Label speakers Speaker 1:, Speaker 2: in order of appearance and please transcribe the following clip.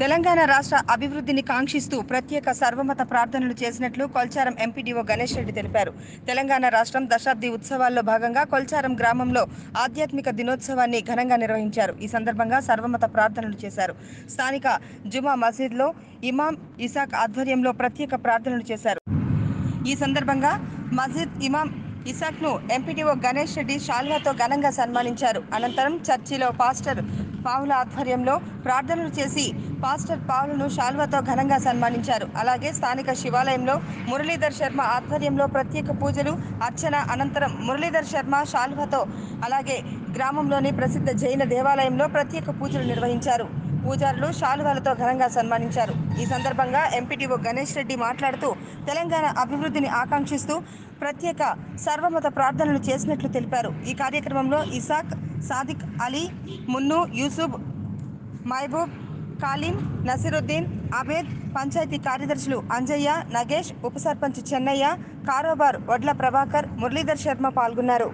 Speaker 1: తెలంగాణ రాష్ట్ర అభివృద్ధిని కాంక్షిస్తూ ప్రత్యేక సర్వమత ప్రార్థనలు చేసినట్లు కొల్చారం ఎంపీడీఓ గణేష్ రెడ్డి తెలిపారు. తెలంగాణ రాష్ట్రం దశాబ్ది ఉత్సవాల్లో భాగంగా కొల్చారం గ్రామంలో ఆధ్యాత్మిక దినోత్సవాన్ని ఘనంగా నిర్వహించారు. ఈ సందర్భంగా సర్వమత ప్రార్థనలు చేశారు. స్థానిక జుమా మసీద్లో ఇమాం ఇసాక్ ఆధ్వర్యంలో ప్రత్యేక ప్రార్థనలు చేశారు. ఈ సందర్భంగా మస్జిద్ ఇమాం ఇసాక్ను ఎంపీటీఓ గణేష్ రెడ్డి షాల్వాతో ఘనంగా సన్మానించారు. అనంతరం చర్చిలో పాస్టర్ పావుల ఆధ్వర్యంలో ప్రార్థనలు చేసి పాస్టర్ పావులను శాల్వతో ఘనంగా సన్మానించారు. అలాగే స్థానిక శివాలయంలో మురళీధర్ శర్మ ఆధ్వర్యంలో ప్రత్యేక పూజలు అర్చన అనంతరం మురళీధర్ శర్మ శాల్వతో అలాగే గ్రామంలోని ప్రసిద్ధ జైన దేవాలయంలో ప్రత్యేక పూజలు నిర్వహించారు. పూజారులు శాలువాలతో ఘనంగా సన్మానించారు. ఈ సందర్భంగా ఎంపీటీఓ గణేష్ రెడ్డి మాట్లాడుతూ తెలంగాణ అభివృద్ధిని ఆకాంక్షిస్తూ ప్రత్యేక సర్వమత ప్రార్థనలు చేసినట్లు తెలిపారు. ఈ కార్యక్రమంలో ఇసాక్ సాదిక్ అలీ మున్ను యూసుఫ్ మహబూబ్ కాలిం నసీరుద్దీన్ అబేద్ పంచాయతీ కార్యదర్శులు అంజయ్య నగేష్ ఉప సర్పంచ్ చెన్నయ్య కారోబార్ వడ్ల ప్రభాకర్ మురళీధర్ శర్మ పాల్గొన్నారు.